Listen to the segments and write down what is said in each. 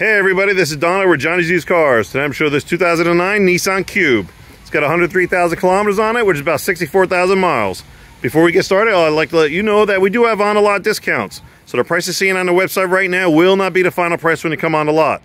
Hey everybody, this is Donna with Johnny's Used Cars. Today I'm showing this 2009 Nissan Cube. It's got 103,000 kilometers on it, which is about 64,000 miles. Before we get started, I'd like to let you know that we do have on-a-lot discounts. So the price you're seeing on the website right now will not be the final price when you come on the lot.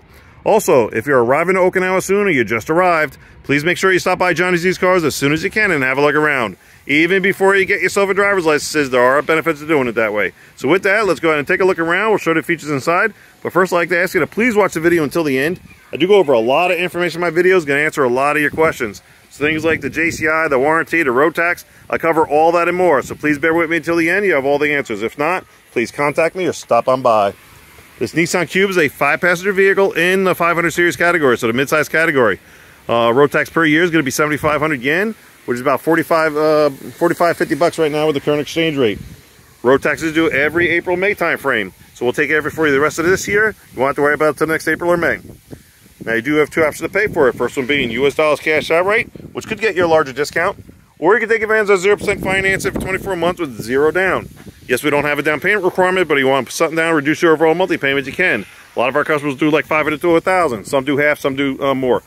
Also, if you're arriving to Okinawa soon or you just arrived, please make sure you stop by Johnny Used Cars as soon as you can and have a look around. Even before you get yourself a driver's license, there are benefits to doing it that way. So with that, let's go ahead and take a look around. We'll show the features inside. But first, I'd like to ask you to please watch the video until the end. I do go over a lot of information in my videos, going to answer a lot of your questions. So things like the JCI, the warranty, the road tax, I cover all that and more. So please bear with me until the end. You have all the answers. If not, please contact me or stop on by. This Nissan Cube is a five-passenger vehicle in the 500 series category, so the midsize category. Uh, road tax per year is going to be 7,500 yen which is about 45, uh, 45, 50 bucks right now with the current exchange rate. Road taxes due every April, May time frame. So we'll take care of it for you the rest of this year. You won't have to worry about it until next April or May. Now you do have two options to pay for it. First one being US dollars cash out rate, which could get you a larger discount. Or you can take advantage of 0% financing for 24 months with zero down. Yes, we don't have a down payment requirement, but if you want something down, reduce your overall monthly payments, you can. A lot of our customers do like 500 to 1,000. Some do half, some do uh, more.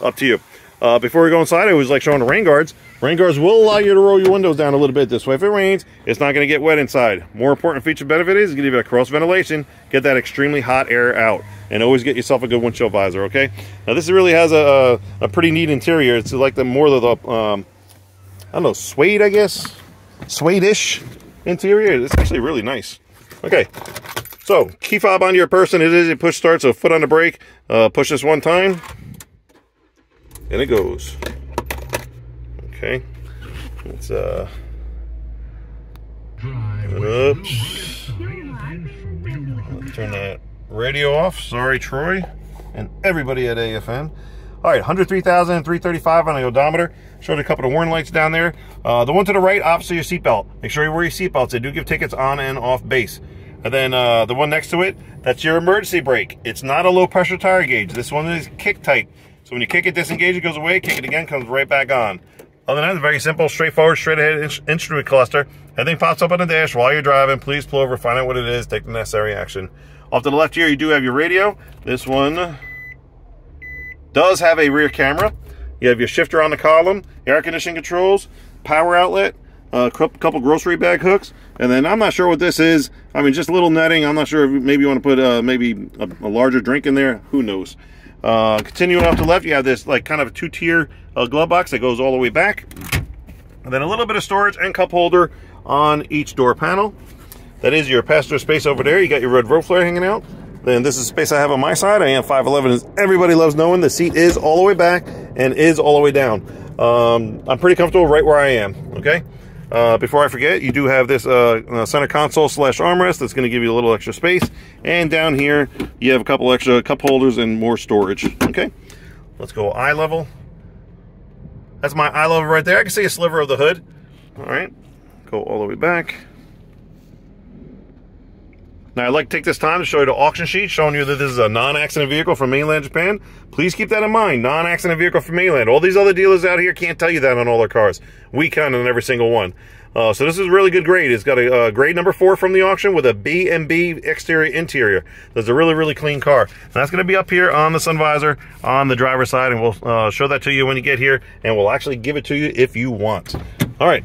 Up to you. Uh, before we go inside, I always like showing the rain guards. Rain guards will allow you to roll your windows down a little bit this way. If it rains, it's not going to get wet inside. More important feature benefit is give you a cross ventilation, get that extremely hot air out, and always get yourself a good windshield visor, okay? Now this really has a, a, a pretty neat interior. It's like the more of the, um, I don't know, suede, I guess? Suede-ish interior. It's actually really nice. Okay, so key fob on your person. It is a push start, so foot on the brake. Uh, push this one time and it goes. Okay, let's uh, oops. Turn that radio off. Sorry, Troy, and everybody at AFN. All right, 103,335 on the odometer. Showed a couple of warning lights down there. Uh, the one to the right, opposite your seatbelt. Make sure you wear your seatbelts. They do give tickets on and off base. And then uh, the one next to it, that's your emergency brake. It's not a low pressure tire gauge. This one is kick tight. So when you kick it, disengage, it goes away, kick it again, comes right back on. Other than that, very simple, straightforward, straight ahead in instrument cluster. Everything pops up on the dash while you're driving. Please pull over, find out what it is, take the necessary action. Off to the left here, you do have your radio. This one does have a rear camera. You have your shifter on the column, air conditioning controls, power outlet, a couple grocery bag hooks, and then I'm not sure what this is. I mean, just a little netting. I'm not sure if maybe you want to put uh, maybe a, a larger drink in there. Who knows? Uh, continuing off to the left, you have this like kind of a two-tier uh, glove box that goes all the way back. And then a little bit of storage and cup holder on each door panel. That is your passenger space over there. You got your red road flare hanging out. Then this is space I have on my side. I am 5'11", as everybody loves knowing. The seat is all the way back and is all the way down. Um, I'm pretty comfortable right where I am, okay? Uh, before I forget, you do have this uh, uh, center console slash armrest that's going to give you a little extra space. And down here, you have a couple extra cup holders and more storage. Okay, let's go eye level. That's my eye level right there. I can see a sliver of the hood. All right, go all the way back. Now, I'd like to take this time to show you the auction sheet showing you that this is a non-accident vehicle from mainland Japan. Please keep that in mind, non-accident vehicle from mainland. All these other dealers out here can't tell you that on all their cars. We can on every single one. Uh, so this is a really good grade. It's got a, a, grade number four from the auction with a B and B exterior interior. That's a really, really clean car. And that's going to be up here on the sun visor on the driver's side, and we'll uh, show that to you when you get here, and we'll actually give it to you if you want. All right.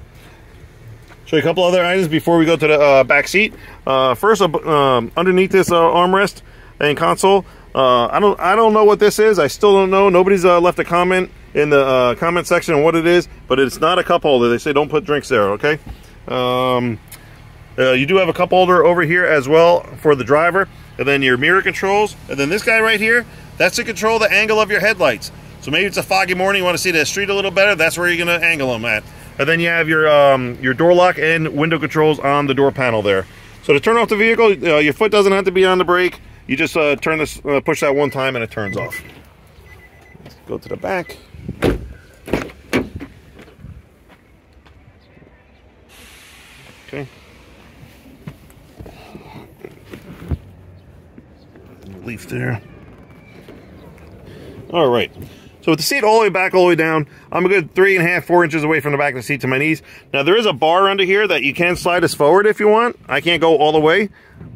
You a couple other items before we go to the uh, back seat. Uh, first, um, underneath this uh, armrest and console, uh, I don't I don't know what this is. I still don't know. Nobody's uh, left a comment in the comment section on what it is, but it's not a cup holder. They say don't put drinks there. Okay. Um, you do have a cup holder over here as well for the driver, and then your mirror controls, and then this guy right here. That's to control the angle of your headlights. So maybe it's a foggy morning, you want to see the street a little better. That's where you're going to angle them at. And then you have your um, your door lock and window controls on the door panel there. So to turn off the vehicle, uh, your foot doesn't have to be on the brake. You just uh, turn this, uh, push that one time and it turns off. Let's go to the back. Okay. Leaf there. All right. So with the seat all the way back, all the way down, I'm a good three and a half, four inches away from the back of the seat to my knees. Now there is a bar under here that you can slide us forward if you want. I can't go all the way,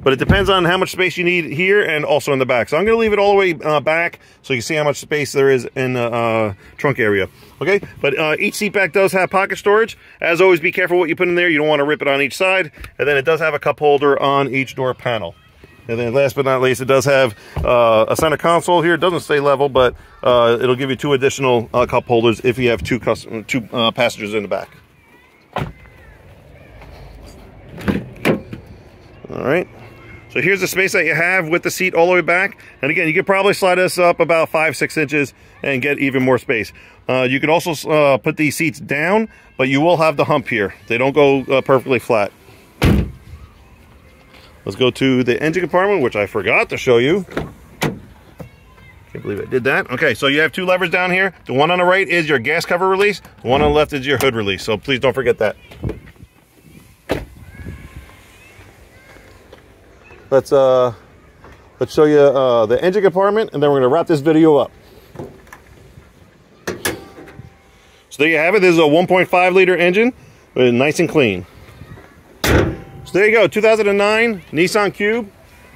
but it depends on how much space you need here and also in the back. So I'm gonna leave it all the way uh, back so you can see how much space there is in the uh, trunk area. Okay, but uh, each seat back does have pocket storage. As always, be careful what you put in there. You don't wanna rip it on each side. And then it does have a cup holder on each door panel. And then last but not least, it does have uh, a center console here. It doesn't stay level, but uh, it'll give you two additional uh, cup holders if you have two, custom, two uh, passengers in the back. All right. So here's the space that you have with the seat all the way back. And again, you could probably slide this up about five, six inches and get even more space. Uh, you can also uh, put these seats down, but you will have the hump here. They don't go perfectly flat. Let's go to the engine compartment, which I forgot to show you. Can't believe I did that. Okay, so you have two levers down here. The one on the right is your gas cover release. The one on the left is your hood release. So please don't forget that. Let's uh, let's show you uh, the engine compartment, and then we're gonna wrap this video up. So there you have it. This is a 1.5 liter engine, nice and clean. So there you go, 2009 Nissan Cube.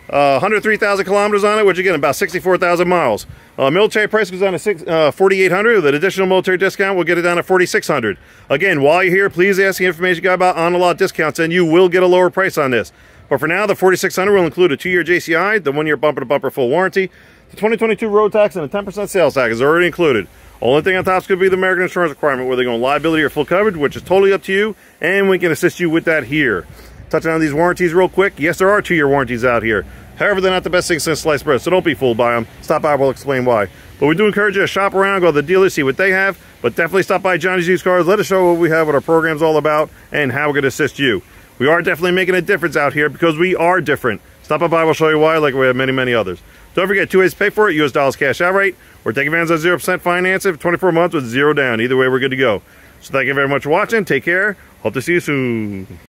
Uh, 103,000 kilometers on it, which again, about 64,000 miles. Uh, military price goes down to uh, 4,800. With an additional military discount, we'll get it down to 4,600. Again, while you're here, please ask the information guy about on-the-lot discounts, and you will get a lower price on this. But for now, the 4,600 will include a two-year JCI, the one-year bumper-to-bumper full warranty, the 2022 road tax, and a 10% sales tax is already included. Only thing on top is going to be the American insurance requirement, whether they're going liability or full coverage, which is totally up to you, and we can assist you with that here. Touching on these warranties real quick. Yes, there are two-year warranties out here. However, they're not the best thing since sliced bread, so don't be fooled by them. Stop by, we'll explain why. But we do encourage you to shop around, go to the dealer, see what they have, but definitely stop by Johnny's Used Cars. Let us show what we have, what our program's all about, and how going to assist you. We are definitely making a difference out here because we are different. Stop by, we'll show you why, like we have many, many others. Don't forget, two ways to pay for it, US dollars cash outright, or take advantage of 0% financing for 24 months with zero down. Either way, we're good to go. So thank you very much for watching. Take care. Hope to see you soon.